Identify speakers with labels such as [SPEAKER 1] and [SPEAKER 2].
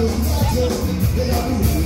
[SPEAKER 1] do, I do, they all do.